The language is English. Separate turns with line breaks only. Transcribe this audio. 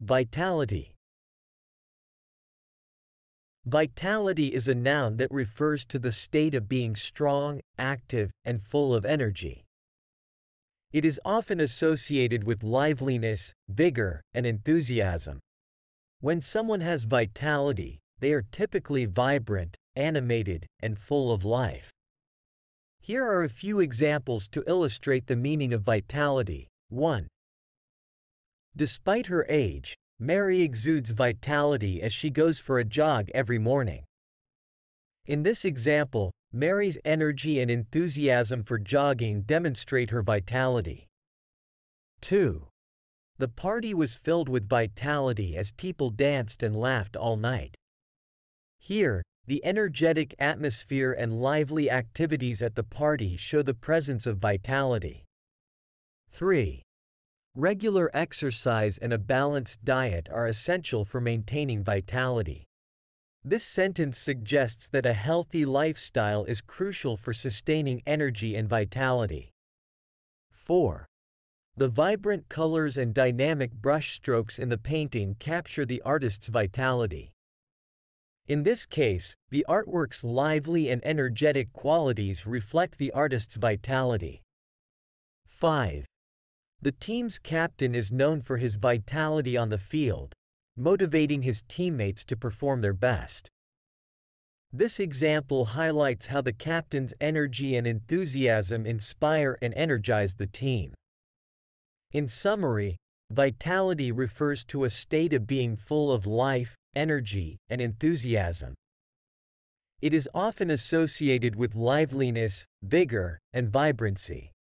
Vitality Vitality is a noun that refers to the state of being strong, active, and full of energy. It is often associated with liveliness, vigor, and enthusiasm. When someone has vitality, they are typically vibrant, animated, and full of life. Here are a few examples to illustrate the meaning of vitality. 1. Despite her age, Mary exudes vitality as she goes for a jog every morning. In this example, Mary's energy and enthusiasm for jogging demonstrate her vitality. 2. The party was filled with vitality as people danced and laughed all night. Here, the energetic atmosphere and lively activities at the party show the presence of vitality. 3. Regular exercise and a balanced diet are essential for maintaining vitality. This sentence suggests that a healthy lifestyle is crucial for sustaining energy and vitality. 4. The vibrant colors and dynamic brushstrokes in the painting capture the artist's vitality. In this case, the artwork's lively and energetic qualities reflect the artist's vitality. 5. The team's captain is known for his vitality on the field, motivating his teammates to perform their best. This example highlights how the captain's energy and enthusiasm inspire and energize the team. In summary, vitality refers to a state of being full of life, energy, and enthusiasm. It is often associated with liveliness, vigor, and vibrancy.